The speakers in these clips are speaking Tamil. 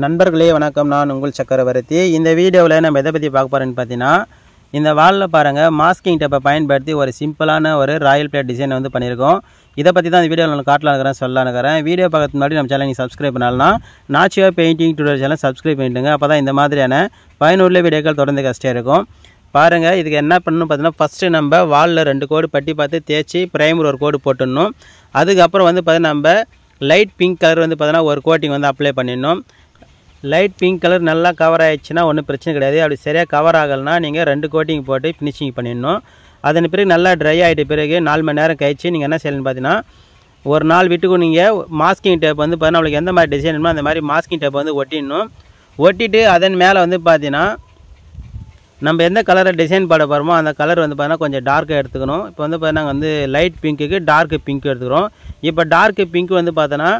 நண்பர்களே வணக்கம். நான் உங்கள் சக்கரவர்த்தி. இந்த வீடியோவில் நம்ம எதை பற்றி பார்க்க போகிறேன்னு பார்த்தீங்கன்னா இந்த வாலில் பாருங்கள் மாஸ்கிங் டப்பை பயன்படுத்தி ஒரு சிம்பிளான ஒரு ராயல் பிளேட் டிசைன் வந்து பண்ணியிருக்கோம். இதை பற்றி தான் இந்த வீடியோவில் நான் காட்டலாம் இருக்கிறேன் சொல்லலாம் இருக்கிறேன். வீடியோ பார்க்கறது முன்னாடி நம்ம சேனல் நீங்கள் சப்ஸ்கிரைப் பண்ணலாம் Nachiya painting tutorial channel subscribe பண்ணிட்டுங்க அப்போ தான் இந்த மாதிரியான பயனுள்ள வீடியோக்கள் தொடர்ந்து கஷ்டம் இருக்கும். பாருங்கள் இதுக்கு என்ன பண்ணணும் பார்த்தீங்கன்னா ஃபஸ்ட்டு நம்ம வாலில் ரெண்டு கோடு பட்டி பார்த்து தேய்ச்சி ப்ரைமர் ஒரு கோடு போட்டுடணும். அதுக்கப்புறம் வந்து பார்த்தீங்கன்னா நம்ம லைட் பிங்க் கலர் வந்து பார்த்தீங்கன்னா ஒரு கோட்டிங் வந்து அப்ளை பண்ணிடணும். லைட் பிங்க் கலர் நல்லா கவர் ஆகிடுச்சுன்னா ஒன்றும் பிரச்சனை கிடையாது. அப்படி சரியாக கவர் ஆகலைன்னா நீங்கள் ரெண்டு கோட்டிங் போட்டு ஃபினிஷிங் பண்ணிடணும். அதன் பிறகு நல்லா ட்ரை ஆகிட்ட பிறகு நாலு மணி நேரம் கழிச்சு நீங்கள் என்ன செய்யணும்னு பார்த்தீங்கன்னா ஒரு நாள் விட்டுக்கு நீங்கள் மாஸ்கிங் டேப் வந்து பார்த்தீங்கன்னா உங்களுக்கு எந்த மாதிரி டிசைன் வேணுமோ அந்த மாதிரி மாஸ்கிங் டேப் வந்து ஒட்டிடணும். ஒட்டிட்டு அதன் மேலே வந்து பார்த்தீங்கன்னா நம்ம எந்த கலரை டிசைன் பண்ண போகிறோமோ அந்த கலர் வந்து பார்த்தீங்கன்னா கொஞ்சம் டார்க்காக எடுத்துக்கணும். இப்போ வந்து பார்த்தீங்கன்னா நாங்கள் வந்து லைட் பிங்க்குக்கு டார்க்கு பிங்க் எடுத்துக்கிறோம். இப்போ டார்க்கு பிங்க் வந்து பார்த்தோன்னா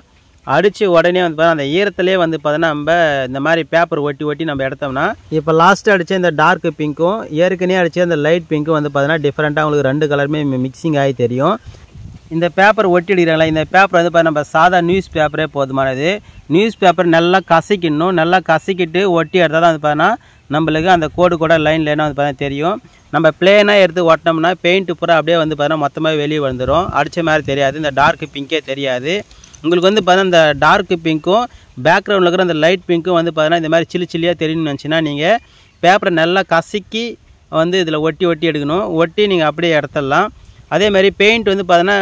அடித்து உடனே வந்து பார்த்தா அந்த ஈரத்துலேயே வந்து பார்த்தோன்னா நம்ம இந்த மாதிரி பேப்பர் ஒட்டி ஒட்டி நம்ம எடுத்தோம்னா இப்போ லாஸ்ட்டு அடித்த இந்த டார்க் பிங்க்கும் ஏற்கனவே அடித்த அந்த லைட் பிங்க்கும் வந்து பார்த்தோன்னா டிஃப்ரெண்ட்டாக உங்களுக்கு ரெண்டு கலருமே மிக்சிங் ஆகி தெரியும். இந்த பேப்பர் ஒட்டி அடிக்கிறாங்களா இந்த பேப்பர் வந்து பார்த்தா நம்ம சாதா நியூஸ் பேப்பரே போதுமானது. நியூஸ் பேப்பர் நல்லா கசக்கிடணும் நல்லா கசக்கிட்டு ஒட்டி எடுத்தால் தான் வந்து பார்த்தோன்னா நம்மளுக்கு அந்த கோடு கூட லைன் லைனாக வந்து பார்த்தா தெரியும். நம்ம பிளேனாக எடுத்து ஒட்டினோம்னா பெயிண்ட்டு பூரா அப்படியே வந்து பார்த்தோன்னா மொத்தமாக வெளியே வந்துடும் அடித்த மாதிரி தெரியாது இந்த டார்க் பிங்கே தெரியாது. உங்களுக்கு வந்து பார்த்தீங்கன்னா இந்த டார்க் பிங்க்கும் பேக்ரவுண்டில் இருக்கிற அந்த லைட் பிங்க்கும் வந்து பார்த்தீங்கன்னா இந்த மாதிரி சில்லி சில்லியாக தெரியணும்னு நினச்சின்னா நீங்கள் பேப்பரை நல்லா கசக்கி வந்து இதில் ஒட்டி ஒட்டி எடுக்கணும். ஒட்டி நீங்கள் அப்படியே எடுத்துடலாம். அதே மாதிரி பெயிண்ட் வந்து பார்த்தீங்கன்னா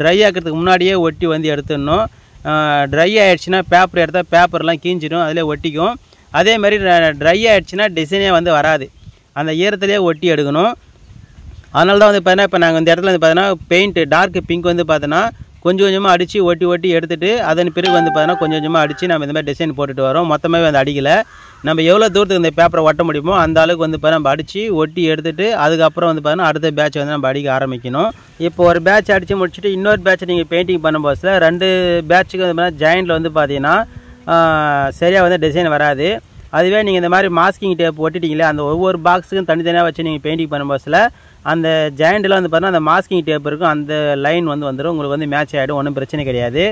ட்ரை ஆக்கிறதுக்கு முன்னாடியே ஒட்டி வந்து எடுத்துடணும். ட்ரை ஆகிடுச்சின்னா பேப்பர் எடுத்தால் பேப்பர்லாம் கீஞ்சிடும் அதிலே ஒட்டிக்கும். அதே மாதிரி ட்ரை ஆகிடுச்சின்னா டிசைனே வந்து வராது. அந்த ஈரத்துலேயே ஒட்டி எடுக்கணும். அதனால தான் வந்து பார்த்தீங்கன்னா இப்போ நாங்கள் இந்த இடத்துல வந்து பார்த்தீங்கன்னா பெயிண்ட்டு டார்க் பிங்க் வந்து பார்த்தோன்னா கொஞ்சம் கொஞ்சமாக அடித்து ஒட்டி ஒட்டி எடுத்துகிட்டு அதன் பிறகு வந்து பார்த்தீங்கன்னா கொஞ்சம் கொஞ்சமாக அடித்து நம்ம இந்த மாதிரி டிசைன் போட்டுட்டு வரோம். மொத்தமாகவே வந்து அடிக்கலை. நம்ம எவ்வளோ தூரத்துக்கு இந்த பேப்பரை ஒட்ட முடியுமோ அந்த அளவுக்கு வந்து பார்த்தா நம்ம அடித்து ஒட்டி எடுத்துகிட்டு அதுக்கப்புறம் வந்து பார்த்தீங்கன்னா அடுத்த பேட்ச் வந்து நம்ம அடிக்க ஆரம்பிக்கணும். இப்போ ஒரு பேட்ச் அடித்து முடிச்சுட்டு இன்னொரு பேட்ச் நீங்கள் பெயிண்டிங் பண்ணும்போது ரெண்டு பேட்சுக்கு வந்து பார்த்தீங்கன்னா ஜாயிண்டில் வந்து பார்த்தீங்கன்னா சரியாக வந்து டிசைன் வராது. அதுவே நீங்கள் இந்த மாதிரி மாஸ்கிங் டேப் ஒட்டிட்டீங்களே அந்த ஒவ்வொரு பாக்ஸுக்கும் தனித்தனியாக வச்சு நீங்கள் பெயிண்டிங் பண்ணும்போதுல அந்த ஜாயிண்ட்டில் வந்து பார்த்தீங்கன்னா அந்த மாஸ்கிங் டேப் இருக்கும் அந்த லைன் வந்து வந்துடும் உங்களுக்கு வந்து மேட்ச் ஆகிடும் ஒன்றும் பிரச்சனை கிடையாது.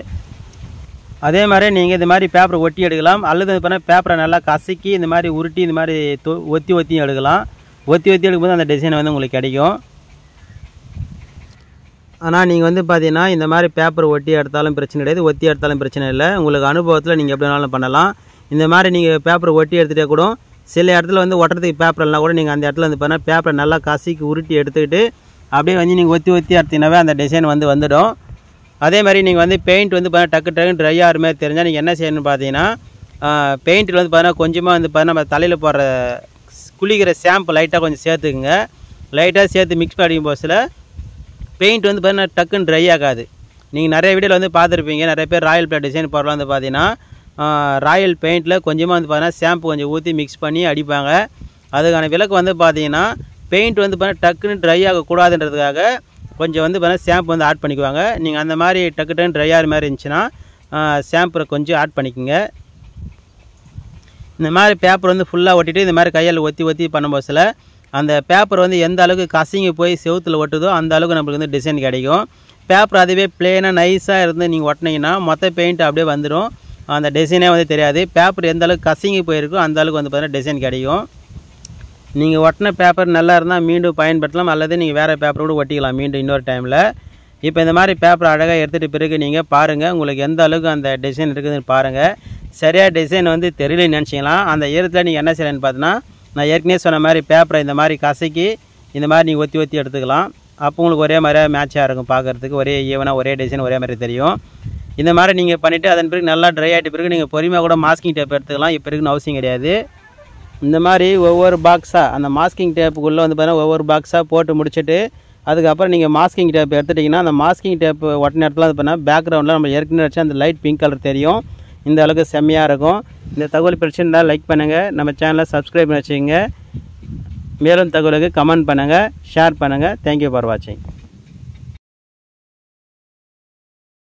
அதே மாதிரி நீங்கள் இந்த மாதிரி பேப்பரை ஒட்டி எடுக்கலாம் அல்லது வந்து பார்த்தீங்கன்னா பேப்பரை நல்லா கசக்கி இந்த மாதிரி உருட்டி இந்த மாதிரி தொ ஒத்தி ஒத்தியும் எடுக்கலாம். ஒத்தி ஒத்தி எடுக்கும்போது அந்த டிசைன் வந்து உங்களுக்கு கிடைக்கும். ஆனால் நீங்கள் வந்து பார்த்தீங்கன்னா இந்த மாதிரி பேப்பர் ஒட்டி எடுத்தாலும் பிரச்சனை கிடையாது ஒத்தி எடுத்தாலும் பிரச்சனை இல்லை. உங்களுக்கு அனுபவத்தில் நீங்கள் எப்படி வேணாலும் பண்ணலாம். இந்த மாதிரி நீங்கள் பேப்பர் ஒட்டி எடுத்துகிட்டே கூட சில இடத்துல வந்து ஒட்டுறதுக்கு பேப்பர் இல்லைனா கூட நீங்கள் அந்த இடத்துல வந்து பார்த்தீங்கன்னா பேப்பரை நல்லா கசிக்கு உருட்டி எடுத்துக்கிட்டு அப்படியே வந்து நீங்கள் ஒத்தி ஒத்தி எடுத்தீங்கன்னாவே அந்த டிசைன் வந்து வந்துடும். அதே மாதிரி நீங்கள் வந்து பெயிண்ட் வந்து பார்த்தீங்கன்னா டக்கு டக்குன்னு ட்ரை ஆகிற மாதிரி தெரிஞ்சால் நீங்கள் என்ன செய்யணும்னு பார்த்தீங்கன்னா பெயிண்ட்டில் வந்து பார்த்தீங்கன்னா கொஞ்சமாக வந்து பார்த்தீங்கன்னா நம்ம தலையில் போடுற குளிக்கிற ஷாம்பு லைட்டாக கொஞ்சம் சேர்த்துக்குங்க. லைட்டாக சேர்த்து மிக்ஸ் பண்ணிக்கும் போதில் பெயிண்ட் வந்து பார்த்தீங்கன்னா டக்குன்னு ட்ரை ஆகாது. நீங்கள் நிறைய வீடியோவில் வந்து பார்த்துருப்பீங்க நிறைய பேர் ராயல் பிளேட் டிசைன் போடலாம் வந்து பார்த்தீங்கன்னா ராயல் பெயிண்டில் கொஞ்சமாக வந்து பார்த்தீங்கன்னா ஷாம்பு கொஞ்சம் ஊற்றி மிக்ஸ் பண்ணி அடிப்பாங்க. அதுக்கான விளக்கு வந்து பார்த்தீங்கன்னா பெயிண்ட் வந்து பார்த்தீங்கன்னா டக்குன்னு ட்ரை ஆகக்கூடாதுன்றதுக்காக கொஞ்சம் வந்து பார்த்தீங்கன்னா ஷாம்பு வந்து ஆட் பண்ணிக்குவாங்க. நீங்கள் அந்த மாதிரி டக்கு டக்குன்னு ட்ரை ஆகிற மாதிரி இருந்துச்சுன்னா ஷாம்பரை கொஞ்சம் ஆட் பண்ணிக்கோங்க. இந்த மாதிரி பேப்பர் வந்து ஃபுல்லாக ஒட்டிட்டு இந்த மாதிரி கையால் ஒத்தி ஒத்தி பண்ணும்போதில் அந்த பேப்பர் வந்து எந்த அளவுக்கு கசிங்கி போய் செவுத்தில் ஒட்டுதோ அந்த அளவுக்கு நம்மளுக்கு வந்து டிசைன் கிடைக்கும். பேப்பர் அதுவே பிளேனாக நைஸாக இருந்து நீங்கள் ஒட்டினீங்கன்னா மொத்த பெயிண்ட் அப்படியே வந்துடும் அந்த டிசைனே வந்து தெரியாது. பேப்பர் எந்த அளவுக்கு கசிங்கி போயிருக்கோ அந்த அளவுக்கு வந்து பார்த்தீங்கன்னா டிசைன் கிடைக்கும். நீங்கள் ஒட்டின பேப்பர் நல்லா இருந்தால் மீண்டும் பயன்படுத்தலாம். அல்லது நீங்கள் வேறு பேப்பர் கூட ஒட்டிக்கலாம் மீண்டும் இன்னொரு டைமில் இப்போ இந்த மாதிரி பேப்பர் அழகாக எடுத்துகிட்டு பிறகு நீங்கள் பாருங்கள் உங்களுக்கு எந்த அளவுக்கு அந்த டிசைன் இருக்குதுன்னு பாருங்கள் சரியாக டிசைன் வந்து தெரியலன்னு நினச்சிக்கலாம். அந்த ஈரத்தில் நீங்கள் என்ன செய்யலன்னு பார்த்தீங்கன்னா நான் ஏற்கனவே சொன்ன மாதிரி பேப்பரை இந்த மாதிரி கசக்கி இந்த மாதிரி நீங்கள் ஒத்தி ஒத்தி எடுத்துக்கலாம். அப்போ உங்களுக்கு ஒரே மாதிரியாக மேட்சாக இருக்கும் பார்க்குறதுக்கு ஒரே ஈவனாக ஒரே டிசைன் ஒரே மாதிரி தெரியும். இந்த மாதிரி நீங்கள் பண்ணிவிட்டு அதன் பிறகு நல்லா ட்ரை ஆகிட்ட பிறகு நீங்கள் பொறுமையாக கூட மாஸ்கிங் டேப் எடுத்துக்கலாம். இப்போ இருக்குன்னு அவசியம் கிடையாது. இந்த மாதிரி ஒவ்வொரு பாக்ஸாக அந்த மாஸ்கிங் டேப்புக்குள்ளே வந்து பார்த்தீங்கன்னா ஒவ்வொரு பாக்ஸாக போட்டு முடிச்சுட்டு அதுக்கப்புறம் நீங்கள் மாஸ்கிங் டேப் எடுத்துட்டிங்கன்னா அந்த மாஸ்கிங் டேப் ஒட்டின இடத்துல அது பண்ணால் பேக்ரவுண்டில் நம்ம ஏற்கனவே வச்சு அந்த லைட் பிங்க் கலர் தெரியும். இந்த அளவுக்கு செம்மையாக இருக்கும். இந்த தகவல் பிரச்சனை லைக் பண்ணுங்கள் நம்ம சேனலை சப்ஸ்கிரைப் பண்ணி வச்சுக்கோங்க. மேலும் தகவலுக்கு கமெண்ட் பண்ணுங்கள் ஷேர் பண்ணுங்கள் தேங்க்யூ ஃபார் வாட்சிங்